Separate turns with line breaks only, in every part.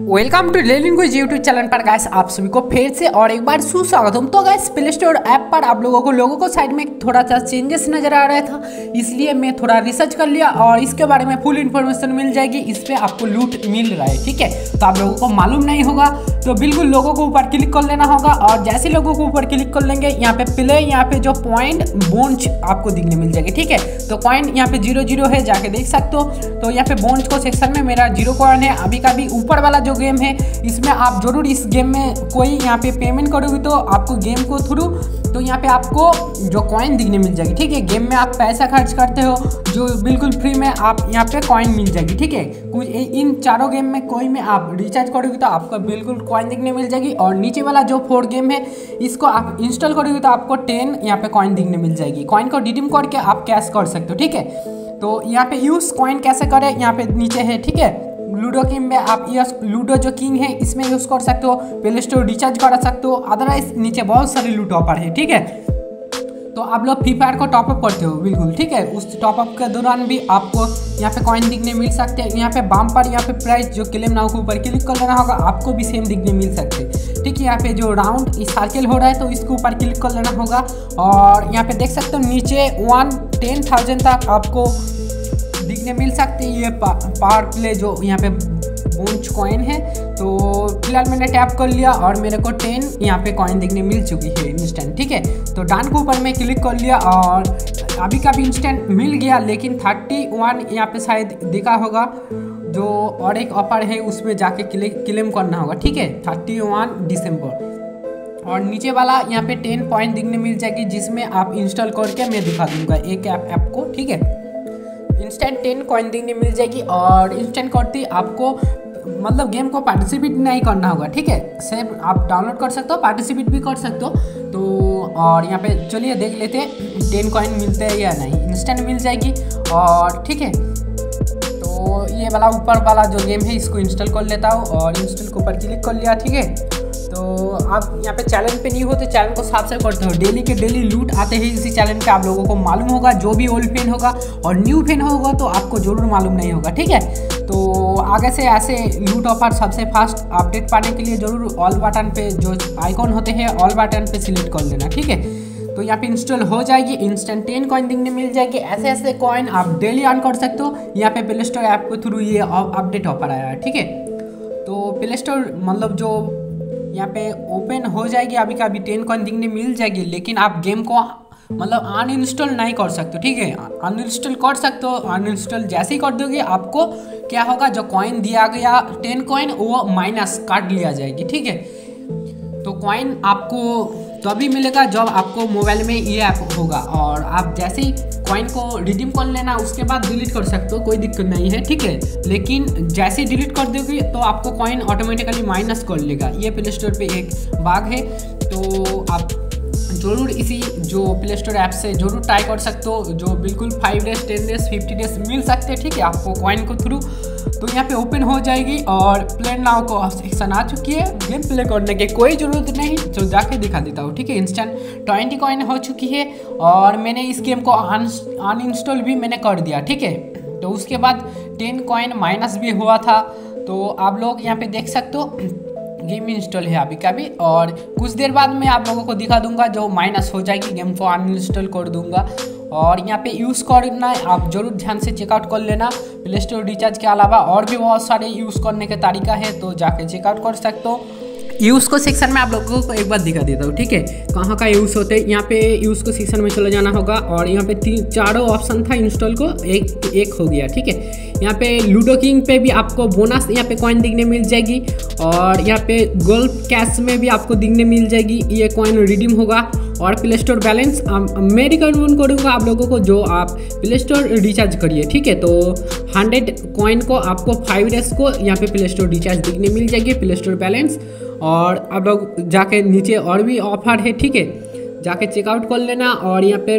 Welcome to लेलिंग YouTube channel पर guys आप सभी को फिर से और एक बार सुस्वागत हूँ तो गैस प्ले स्टोर ऐप पर आप लोगों को लोगों को साइड में थोड़ा सा चेंजेस नज़र आ रहा था, इसलिए मैं थोड़ा रिसर्च कर लिया और इसके बारे में फुल इन्फॉर्मेशन मिल जाएगी, इस पर आपको लूट मिल रहा है, ठीक है? तो आप लोगों को मालूम नहीं होगा तो बिल्कुल लोगों को ऊपर क्लिक कर लेना होगा और जैसे लोगों को ऊपर क्लिक कर लेंगे, यहाँ पे प्ले यहाँ पे जो पॉइंट बोन्च आपको दिखने मिल जाएगी, ठीक है? तो पॉइंट यहाँ पे ज़ीरो ज़ीरो है, जाके देख सकते हो। तो यहाँ पे बोन्च को सेक्शन में मेरा ज़ीरो कॉइन है, अभी का भी ऊपर वाला जो गेम है, इसमें आप ज़रूर इस गेम में कोई यहाँ पे पेमेंट करोगे तो आपको गेम को थ्रू तो यहाँ पे आपको जो कॉइन दिखने मिल जाएगी, ठीक है? गेम में आप पैसा खर्च करते हो, जो बिल्कुल फ्री में आप यहाँ पे कॉइन मिल जाएगी, ठीक है? कुछ इन चारों गेम में कोई में आप रिचार्ज करोगे तो आपको बिल्कुल कॉइन दिखने मिल जाएगी और नीचे वाला जो फोर गेम है, इसको आप इंस्टॉल करोगे तो आपको टेन यहाँ पे कॉइन दिखने मिल जाएगी। कॉइन को रिडीम करके आप कैश कर सकते हो, ठीक है? तो यहाँ पे यूज़ कॉइन कैसे करें? यहाँ पे नीचे है, ठीक है? लूडो गेम में आप यस लूडो जो किंग है, इसमें यूज़ कर सकते हो प्ले स्टोर रिचार्ज करा सकते हो अदरवाइज़ नीचे बहुत सारे लूट ऑफ़र है, ठीक है? तो आप लोग फ्री फायर को टॉपअप करते हो, बिल्कुल, ठीक है? उस टॉपअप के दौरान भी आपको यहाँ पे कॉइन दिखने मिल सकते हैं, यहाँ पे बाम पर यहाँ पे प्राइस जो क्लेम नाउ के ऊपर क्लिक कर लेना होगा, आपको भी सेम दिखने मिल सकते हैं, ठीक है? यहाँ पे जो राउंड सर्किल हो रहा है तो इसके ऊपर क्लिक कर लेना होगा, और यहाँ पे देख सकते हो नीचे वन टेन थाउज़ेंड तक आपको दिखने मिल सकते हैं। ये पावर प्ले जो यहाँ पे बोन्च कॉइन है। तो फ़िलहाल मैंने टैप कर लिया और मेरे को टेन यहाँ पे कॉइन दिखने मिल चुकी है इंस्टेंट ठीक है? तो डान के ऊपर मैं क्लिक कर लिया और अभी का भी इंस्टेंट मिल गया, लेकिन थर्टी वन यहाँ पे शायद दिखा होगा। जो और एक ऑफ़र है, उसमें जाके क्लेम करना होगा, ठीक है? थर्टी वन दिसंबर और नीचे वाला यहाँ पे टेन पॉइंट दिखने मिल जाएगी, जिसमें आप इंस्टॉल करके मैं दिखा दूँगा एक ऐप ऐप को, ठीक है? इंस्टेंट टेन कॉइन दिखने मिल जाएगी और इंस्टेंट करती आपको मतलब गेम को पार्टिसिपेट नहीं करना होगा, ठीक है? सिर्फ़ आप डाउनलोड कर सकते हो पार्टिसिपेट भी कर सकते हो। तो और यहाँ पे चलिए देख लेते हैं टेन कॉइन मिलते हैं या नहीं। इंस्टेंट मिल जाएगी और ठीक है। तो ये वाला ऊपर वाला जो गेम है, इसको इंस्टॉल कर लेता हूँ और इंस्टॉल के ऊपर क्लिक कर लिया, ठीक है? तो आप यहाँ पे चैनल पे नहीं हो तो चैनल को सब्सक्राइब करते हो। डेली के डेली लूट आते हैं इसी चैनल पे आप लोगों को मालूम होगा, जो भी ओल्ड फ़ैन होगा और न्यू फ़ैन होगा तो आपको ज़रूर मालूम नहीं होगा, ठीक है? तो आगे से ऐसे लूट ऑफ़र सबसे फास्ट अपडेट पाने के लिए ज़रूर ऑल बटन पे जो आइकॉन होते हैं ऑल बटन पे सिलेक्ट कर लेना, ठीक है? तो यहाँ पे इंस्टॉल हो जाएगी इंस्टेंट टेन कॉइन दिखने मिल जाएगी। ऐसे ऐसे कॉइन आप डेली अर्न कर सकते हो। यहाँ पे प्ले स्टोर ऐप के थ्रू ये अपडेट ऑफ़र आया है, ठीक है? तो प्ले स्टोर मतलब जो यहाँ पे ओपन हो जाएगी अभी का अभी टेन कॉइन दिखने मिल जाएगी, लेकिन आप गेम को मतलब अनइंस्टॉल नहीं कर सकते, ठीक है? अनइंस्टॉल कर सकते हो अनइंस्टॉल जैसे ही कर दोगे, आपको क्या होगा, जो कॉइन दिया गया टेन कॉइन वो माइनस काट लिया जाएगी, ठीक है? तो कॉइन आपको तभी मिलेगा जब आपको मोबाइल में ये ऐप होगा। और आप जैसे ही कॉइन को रिडीम कर लेना, उसके बाद डिलीट कर सकते हो, कोई दिक्कत नहीं है, ठीक है? लेकिन जैसे ही डिलीट कर दोगे तो आपको कॉइन ऑटोमेटिकली माइनस कर लेगा। ये प्ले स्टोर पर एक बाग है तो आप ज़रूर इसी जो प्ले स्टोर ऐप से ज़रूर ट्राई कर सकते हो, जो बिल्कुल five days ten days fifty days मिल सकते हैं, ठीक है? आपको कॉइन को थ्रू तो यहाँ पे ओपन हो जाएगी और प्ले नाव को सेक्शन आ चुकी है। गेम प्ले करने की कोई ज़रूरत नहीं तो जाके दिखा देता हूँ, ठीक है? इंस्टेंट ट्वेंटी कॉइन हो चुकी है और मैंने इस गेम को अन इंस्टॉल भी मैंने कर दिया, ठीक है? तो उसके बाद टेन कॉइन माइनस भी हुआ था। तो आप लोग यहाँ पे देख सकते हो गेम इंस्टॉल है अभी का भी और कुछ देर बाद मैं आप लोगों को दिखा दूँगा जो माइनस हो जाएगी गेम को अनइंस्टॉल कर दूँगा। और यहाँ पे यूज़ करना है, आप ज़रूर ध्यान से चेकआउट कर लेना। प्ले स्टोर रिचार्ज के अलावा और भी बहुत सारे यूज़ करने के तरीका है तो जाके चेकआउट कर सकते हो। यूज़ को सेक्शन में आप लोगों को एक बार दिखा देता हूँ, ठीक है? कहाँ का यूज़ होते हैं? यहाँ पे यूज़ को सेक्शन में चले जाना होगा और यहाँ पे तीन, चारों ऑप्शन था इंस्टॉल को, एक एक हो गया, ठीक है? यहाँ पे लूडो किंग पे भी आपको बोनस यहाँ पे कॉइन दिखने मिल जाएगी और यहाँ पे गोल्फ कैश में भी आपको दिखने मिल जाएगी, ये कॉइन रिडीम होगा। और प्ले स्टोर बैलेंस मैं रिकमेंड करूँगा आप लोगों को जो आप प्ले स्टोर रिचार्ज करिए, ठीक है? तो हंड्रेड कॉइन को आपको फाइव डेज़ को यहाँ पे प्ले स्टोर रिचार्ज दिखने मिल जाएगी प्ले स्टोर बैलेंस और आप लोग जाके नीचे और भी ऑफ़र है, ठीक है? जाके चेकआउट कर लेना और यहाँ पे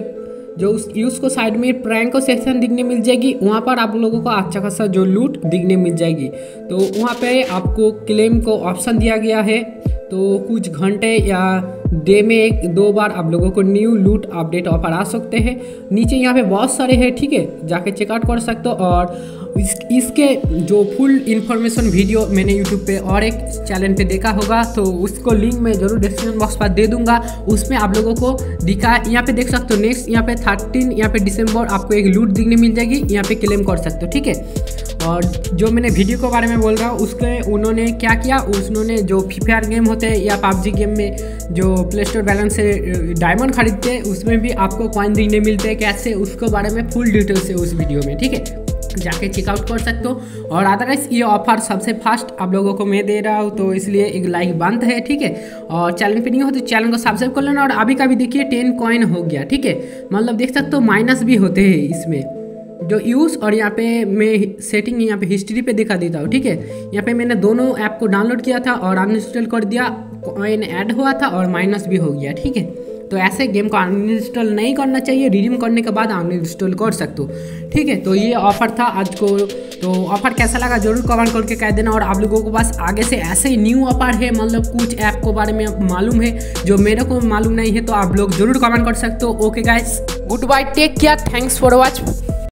जो उस यूज़ को साइड में प्रैंक सेक्शन दिखने मिल जाएगी, वहाँ पर आप लोगों को अच्छा खासा जो लूट दिखने मिल जाएगी। तो वहाँ पे आपको क्लेम को ऑप्शन दिया गया है। तो कुछ घंटे या डे में एक, दो बार आप लोगों को न्यू लूट अपडेट ऑफ़र आ सकते हैं। नीचे यहाँ पे बहुत सारे हैं, ठीक है? जाके चेकआउट कर सकते हो और इस, इसके जो फुल इन्फॉर्मेशन वीडियो मैंने यूट्यूब पे और एक चैनल पे देखा होगा तो उसको लिंक मैं ज़रूर डिस्क्रिप्शन बॉक्स पर दे दूँगा। उसमें आप लोगों को दिखा यहाँ पे देख सकते हो नेक्स्ट यहाँ पे थर्टीन यहाँ पे दिसंबर आपको एक लूट दिखने मिल जाएगी यहाँ पे क्लेम कर सकते हो ठीक है? और जो मैंने वीडियो के बारे में बोल रहा हूँ उसके उन्होंने क्या किया? उन्होंने जो फ्री फायर गेम होते हैं या पबजी गेम में जो प्ले स्टोर बैलेंस से डायमंड खरीदते हैं उसमें भी आपको कॉइन दिखने मिलते हैं कैसे उसके बारे में फुल डिटेल्स है उस वीडियो में ठीक है? जाके चेकआउट कर सकते हो। और अदरवाइज़ ये ऑफ़र सबसे फास्ट आप लोगों को मैं दे रहा हूँ तो इसलिए एक लाइक बंद है, ठीक है? और चैनल पे नहीं हो तो चैनल को सब्सक्राइब कर लेना। और अभी का भी देखिए टेन कॉइन हो गया, ठीक है? मतलब देख सकते हो माइनस भी होते हैं इसमें। जो यूज़ और यहाँ पे मैं सेटिंग यहाँ पे हिस्ट्री पे दिखा देता हूँ, ठीक है? यहाँ पे मैंने दोनों ऐप को डाउनलोड किया था और अनइंस्टॉल कर दिया कॉइन ऐड हुआ था और माइनस भी हो गया, ठीक है? तो ऐसे गेम को अनइंस्टॉल नहीं करना चाहिए रिडीम करने के बाद अनइंस्टॉल कर सकते हो। ठीक है तो ये ऑफ़र था आज को। तो ऑफ़र कैसा लगा ज़रूर कमेंट करके कह देना। और आप लोगों को बस आगे से ऐसे ही न्यू ऑफ़र है मतलब कुछ ऐप को बारे में मालूम है, जो मेरे को मालूम नहीं है तो आप लोग ज़रूर कमेंट कर सकते हो। Okay guys good bye take care thanks for watch